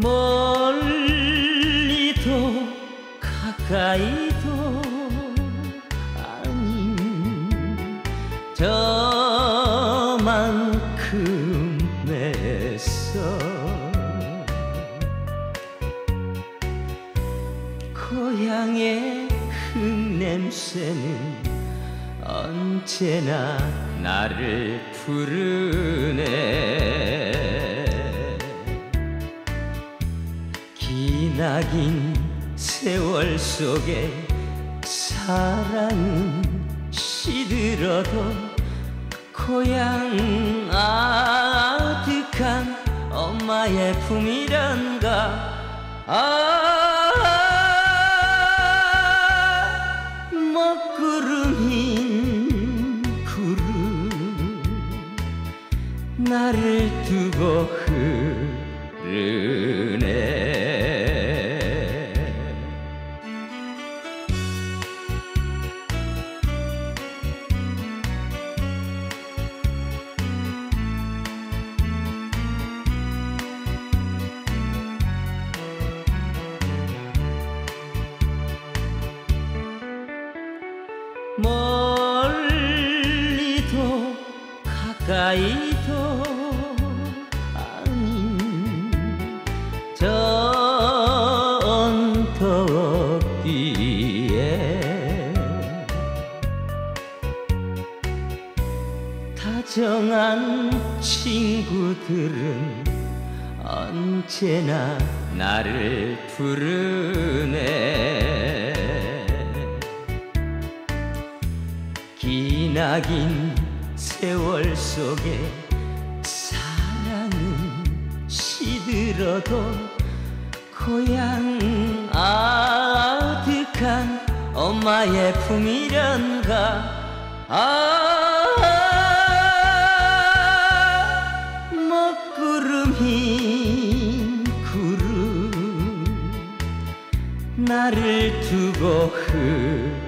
멀리도 가까이도 아닌 저만큼 애써 고향의 흙냄새는 언제나 나를 부르 기나긴 세월 속에 사랑은 시들어도 고향 아득한 엄마의 품이란가. 아 먹구름인 구름 나를 두고 흐 멀리도 가까이도 아닌 저 언덕 뒤에 다정한 친구들은 언제나 나를 부르네 낙인 세월 속에 사랑은 시들어도 고향 아득한 엄마의 품이란가. 아 먹구름이 구름 나를 두고 흐르